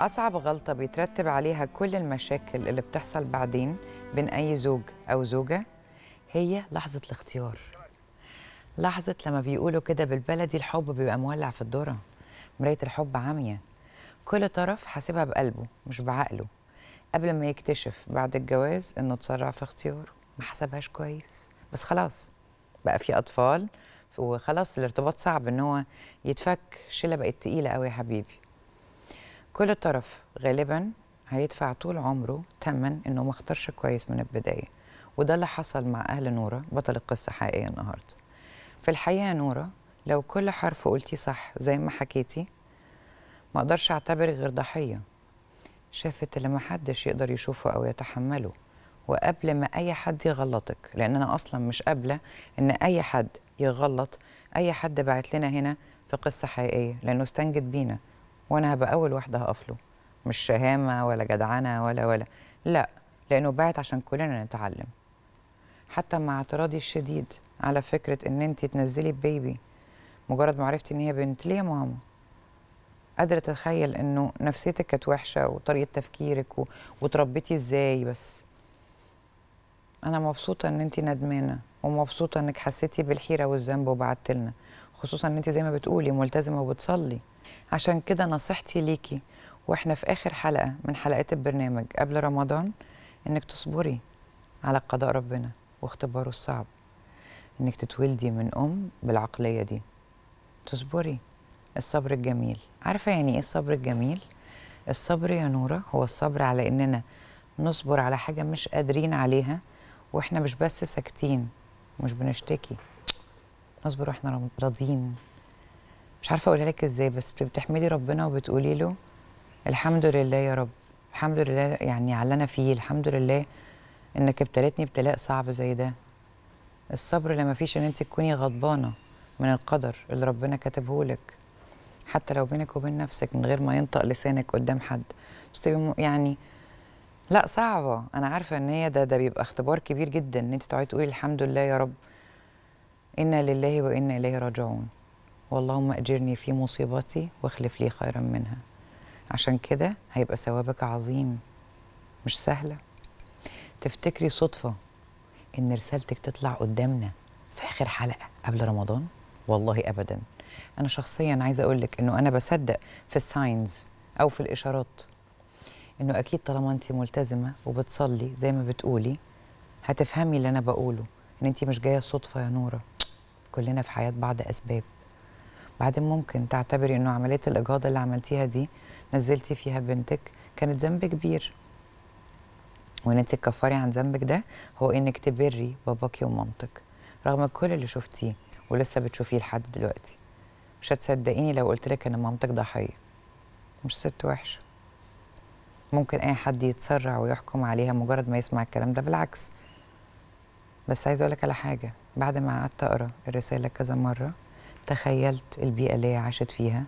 أصعب غلطة بيترتب عليها كل المشاكل اللي بتحصل بعدين بين أي زوج أو زوجة هي لحظة الاختيار. لحظة لما بيقولوا كده بالبلدي الحب بيبقى مولع في الذرة مراية الحب عامية. كل طرف حاسبها بقلبه مش بعقله. قبل ما يكتشف بعد الجواز إنه اتسرع في اختياره. ما حسبهاش كويس. بس خلاص بقى في أطفال وخلاص الارتباط صعب إن هو يتفك. الشلة بقت تقيلة قوي يا حبيبي. كل طرف غالبا هيدفع طول عمره تمن إنه ما اختارش كويس من البداية. وده اللي حصل مع أهل نورة بطل القصة حقيقيه النهارده. في الحقيقة يا نورة لو كل حرف قلتي صح زي ما حكيتي ما أقدرش اعتبرك غير ضحية. شافت اللي ما حدش يقدر يشوفه أو يتحمله. وقبل ما أي حد يغلطك لأن أنا أصلا مش قابلة إن أي حد يغلط. أي حد بعت لنا هنا في قصة حقيقية لأنه استنجد بينا. وأنا هبقى اول واحدة هقف له مش شهامة ولا جدعنة ولا ولا. لا لأنه بعت عشان كلنا نتعلم. حتى مع اعتراضي الشديد على فكرة إن أنت تنزلي بيبي مجرد ما عرفتي إن هي بنت ليه يا ماما؟ قادرة أتخيل إنه نفسيتك كانت وحشة وطريقة تفكيرك و... وتربيتي إزاي بس. أنا مبسوطة إن أنتي ندمانة ومبسوطة إنك حسيتي بالحيرة والذنب وبعدت لنا خصوصا إن أنتي زي ما بتقولي ملتزمة وبتصلي. عشان كده نصيحتي ليكي وإحنا في آخر حلقة من حلقات البرنامج قبل رمضان إنك تصبري على قضاء ربنا واختباره الصعب. إنك تتولدي من أم بالعقلية دي. تصبري. الصبر الجميل. عارفة يعني إيه الصبر الجميل؟ الصبر يا نورة هو الصبر على إننا نصبر على حاجة مش قادرين عليها وإحنا مش بس ساكتين مش بنشتكي. نصبر وإحنا راضيين. مش عارفة أقولها لك إزاي بس بتحمدي ربنا وبتقولي له الحمد لله يا رب. الحمد لله يعني على أنا فيه. الحمد لله إنك ابتليتني ابتلاء صعب زي ده. الصبر لما فيش إن أنت تكوني غضبانة من القدر اللي ربنا كاتبه لك. حتى لو بينك وبين نفسك من غير ما ينطق لسانك قدام حد. بس يعني لا صعبة. أنا عارفة إن هي ده ده بيبقى اختبار كبير جدا إن أنت تقعدي تقولي الحمد لله يا رب. إنا لله وإنا إليه راجعون. واللهم أجرني في مصيبتي واخلف لي خيرا منها. عشان كده هيبقى ثوابك عظيم مش سهلة. تفتكري صدفة إن رسالتك تطلع قدامنا في آخر حلقة قبل رمضان؟ والله أبداً. أنا شخصيا عايزة أقول لك إنه أنا بصدق في الساينز أو في الإشارات إنه أكيد طالما انت ملتزمة وبتصلي زي ما بتقولي هتفهمي اللي أنا بقوله إن انت مش جاية صدفة يا نورة. كلنا في حياة بعض أسباب. بعدين ممكن تعتبري إنه عملية الإجهاض اللي عملتيها دي نزلتي فيها بنتك كانت ذنب كبير. وإن انت تكفري عن ذنبك ده هو إنك تبري باباكي ومامتك. رغم كل اللي شفتيه ولسه بتشوفيه لحد دلوقتي. مش هتصدقيني لو قلت لك إن مامتك ضحية. مش ست وحشة. ممكن أي حد يتسرع ويحكم عليها مجرد ما يسمع الكلام ده. بالعكس بس عايزه أقول لك على حاجة. بعد ما قعدت أقرأ الرسالة كذا مرة تخيلت البيئة اللي هي عاشت فيها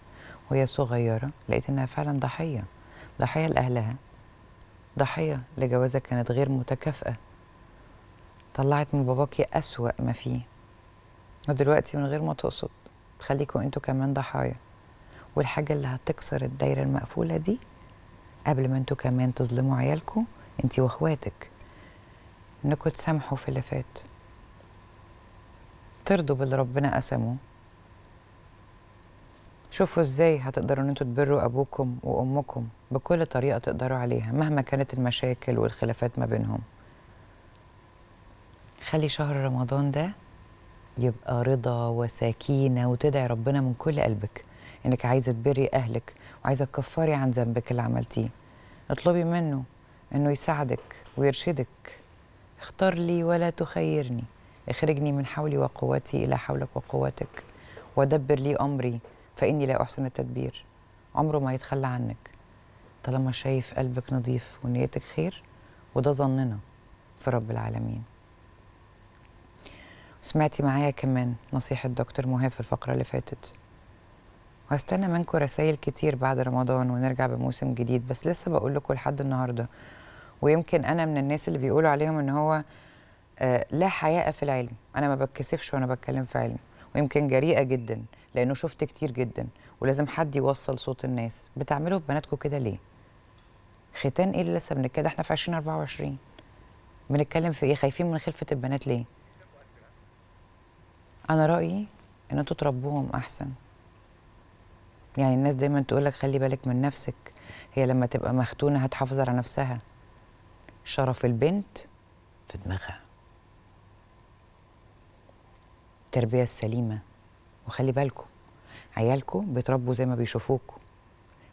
وهي صغيرة لقيت إنها فعلا ضحية. ضحية لأهلها. ضحية لجوازه كانت غير متكافئة. طلعت من باباكي أسوأ ما فيه. ودلوقتي من غير ما تقصد تخليكم أنتوا كمان ضحايا. والحاجة اللي هتكسر الدايرة المقفولة دي قبل ما أنتوا كمان تظلموا عيالكم أنتي وأخواتك. انكم تسامحوا في اللي فات. ترضوا باللي ربنا قسمه. شوفوا إزاي هتقدروا إن أنتوا تبروا أبوكم وأمكم بكل طريقة تقدروا عليها مهما كانت المشاكل والخلافات ما بينهم. خلي شهر رمضان ده يبقى رضا وسكينة وتدعي ربنا من كل قلبك. إنك عايزة تبري أهلك وعايزة تكفري عن ذنبك اللي عملتيه. اطلبي منه إنه يساعدك ويرشدك. اختار لي ولا تخيرني. اخرجني من حولي وقوتي إلى حولك وقوتك. ودبر لي أمري فإني لا أحسن التدبير. عمره ما يتخلى عنك. طالما شايف قلبك نظيف ونيتك خير وده ظننا في رب العالمين. سمعتي معايا كمان نصيحة دكتور مهاب في الفقرة اللي فاتت. وهستنى منكم رسائل كتير بعد رمضان ونرجع بموسم جديد بس لسه بقول لكم لحد النهارده. ويمكن أنا من الناس اللي بيقولوا عليهم إن هو آه لا حياء في العلم. أنا ما بتكسفش وأنا بتكلم في علم. ويمكن جريئة جدا لأنه شفت كتير جدا. ولازم حد يوصل صوت الناس. بتعملوا في بناتكم كده ليه؟ ختان إيه اللي لسه بنتكلم إحنا في 2024 بنتكلم في إيه؟ خايفين من خلفة البنات ليه؟ أنا رأيي إن أنتوا تربوهم أحسن. يعني الناس دايما تقول لك خلي بالك من نفسك. هي لما تبقى مختونة هتحافظ على نفسها. شرف البنت في دماغها. التربيه السليمه وخلي بالكم عيالكم بيتربوا زي ما بيشوفوكوا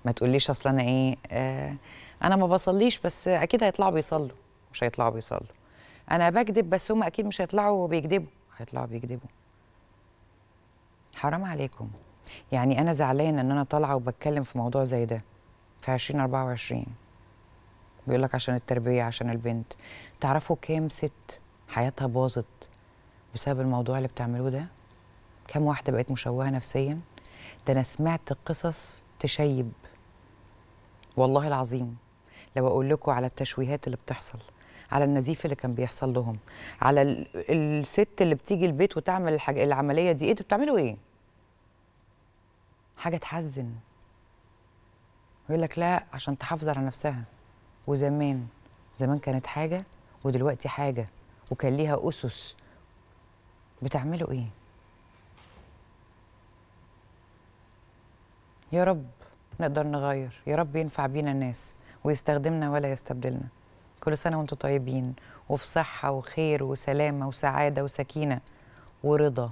ما تقوليش أصل أنا إيه آه أنا ما بصليش بس أكيد هيطلعوا بيصلوا. مش هيطلعوا بيصلوا. أنا بكذب بس هم أكيد مش هيطلعوا بيكذبوا هيطلعوا بيكذبوا. حرام عليكم. يعني أنا زعلان إن أنا طالعة وبتكلم في موضوع زي ده في 2024 بيقول لك عشان التربية عشان البنت. تعرفوا كام ست حياتها باظت بسبب الموضوع اللي بتعملوه ده؟ كام واحدة بقت مشوهة نفسيا؟ ده أنا سمعت قصص تشيب. والله العظيم لو أقول لكم على التشويهات اللي بتحصل على النزيف اللي كان بيحصل لهم على ال- الست اللي بتيجي البيت وتعمل الحاجة العملية دي إيه أنتوا بتعملوا إيه؟ حاجة تحزن. يقول لك لا عشان تحافظ على نفسها. وزمان زمان كانت حاجة ودلوقتي حاجة وكان ليها أسس. بتعملوا إيه؟ يا رب نقدر نغير يا رب ينفع بينا الناس ويستخدمنا ولا يستبدلنا. كل سنة وأنتم طيبين وفي صحة وخير وسلامة وسعادة وسكينة ورضا.